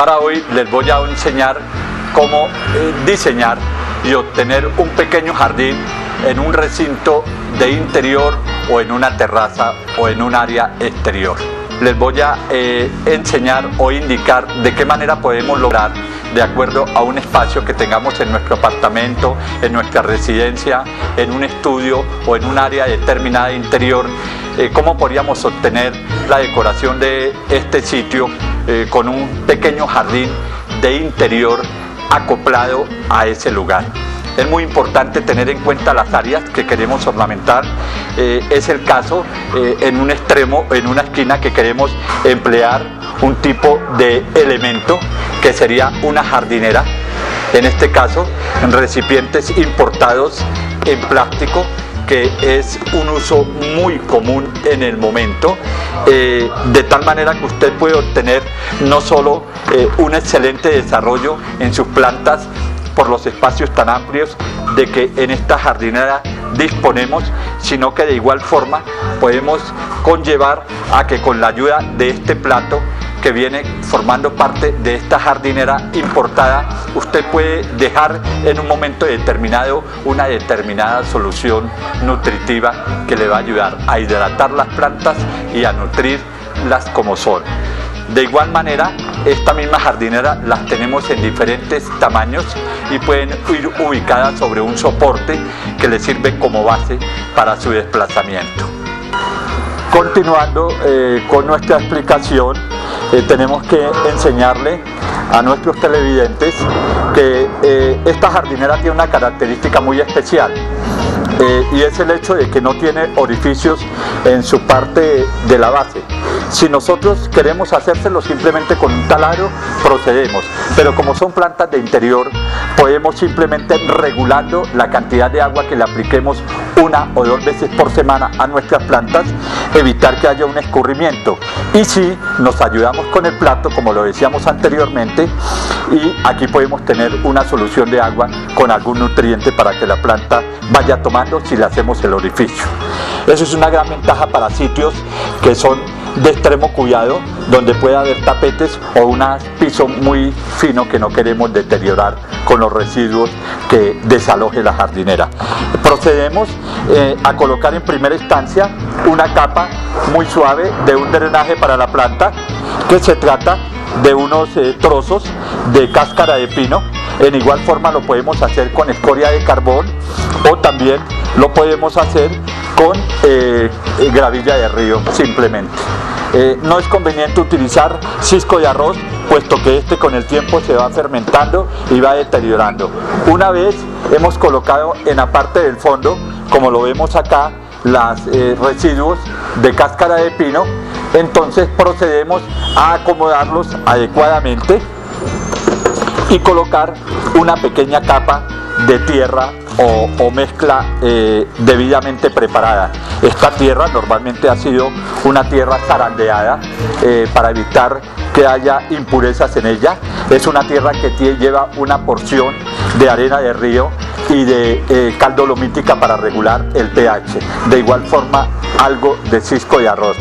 Para hoy les voy a enseñar cómo eh, diseñar y obtener un pequeño jardín en un recinto de interior o en una terraza o en un área exterior. Les voy a eh, enseñar o indicar de qué manera podemos lograr de acuerdo a un espacio que tengamos en nuestro apartamento, en nuestra residencia, en un estudio o en un área determinada interior, eh, cómo podríamos obtener la decoración de este sitio eh, con un pequeño jardín de interior acoplado a ese lugar. Es muy importante tener en cuenta las áreas que queremos ornamentar. Eh, es el caso eh, en un extremo, en una esquina que queremos emplear un tipo de elemento que sería una jardinera. En este caso, en recipientes importados en plástico que es un uso muy común en el momento, eh, de tal manera que usted puede obtener no solo eh, un excelente desarrollo en sus plantas por los espacios tan amplios de que en esta jardinera disponemos, sino que de igual forma podemos conllevar a que con la ayuda de este plato que viene formando parte de esta jardinera importada, usted puede dejar en un momento determinado una determinada solución nutritiva que le va a ayudar a hidratar las plantas y a nutrirlas como son. De igual manera, esta misma jardinera las tenemos en diferentes tamaños y pueden ir ubicadas sobre un soporte que le sirve como base para su desplazamiento. Continuando eh, con nuestra explicación, eh, tenemos que enseñarle a nuestros televidentes que eh, esta jardinera tiene una característica muy especial. Eh, y es el hecho de que no tiene orificios en su parte de la base. Si nosotros queremos hacérselo simplemente con un taladro, procedemos. Pero como son plantas de interior, podemos simplemente regulando la cantidad de agua que le apliquemos una o dos veces por semana a nuestras plantas, evitar que haya un escurrimiento. Y si nos ayudamos con el plato, como lo decíamos anteriormente, y aquí podemos tener una solución de agua con algún nutriente para que la planta vaya si le hacemos el orificio. Eso es una gran ventaja para sitios que son de extremo cuidado, donde puede haber tapetes o un piso muy fino que no queremos deteriorar con los residuos que desaloje la jardinera. Procedemos eh, a colocar en primera instancia una capa muy suave de un drenaje para la planta, que se trata de unos eh, trozos de cáscara de pino. En igual forma lo podemos hacer con escoria de carbón o también lo podemos hacer con eh, gravilla de río simplemente. Eh, no es conveniente utilizar cisco de arroz puesto que este con el tiempo se va fermentando y va deteriorando. Una vez hemos colocado en la parte del fondo, como lo vemos acá, los residuos de cáscara de pino, entonces procedemos a acomodarlos adecuadamente y colocar una pequeña capa de tierra o, mezcla eh, debidamente preparada. Esta tierra normalmente ha sido una tierra zarandeada eh, para evitar que haya impurezas en ella. Es una tierra que lleva una porción de arena de río y de eh, caldo lomítica para regular el pH. De igual forma, algo de cisco de arroz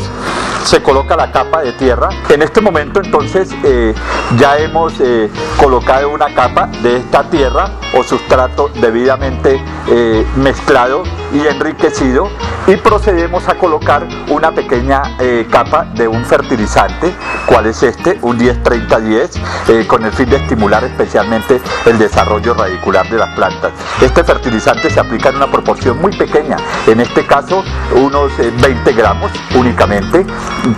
se coloca la capa de tierra. En este momento entonces eh, ya hemos eh, colocado una capa de esta tierra o sustrato debidamente eh, mezclado y enriquecido y procedemos a colocar una pequeña capa de un fertilizante, cuál es este, un 10-30-10, con el fin de estimular especialmente el desarrollo radicular de las plantas. Este fertilizante se aplica en una proporción muy pequeña, en este caso unos 20 gramos únicamente,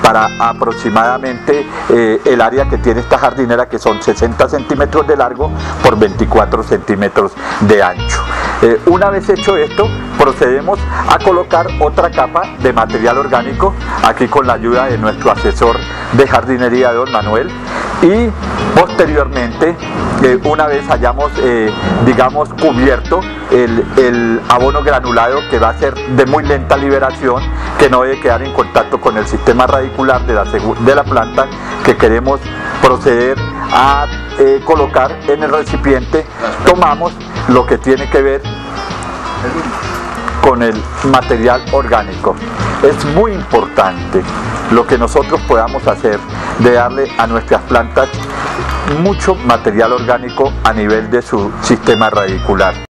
para aproximadamente eh, el área que tiene esta jardinera que son 60 centímetros de largo por 24 centímetros de ancho. Eh, una vez hecho esto, procedemos a colocar otra capa de material orgánico, aquí con la ayuda de nuestro asesor de jardinería, don Manuel, y posteriormente, eh, una vez hayamos, eh, digamos, cubierto el, abono granulado que va a ser de muy lenta liberación, que no debe quedar en contacto con el sistema radicular de la, de la planta que queremos proceder a colocar en el recipiente, tomamos lo que tiene que ver con el material orgánico. Es muy importante lo que nosotros podamos hacer de darle a nuestras plantas mucho material orgánico a nivel de su sistema radicular.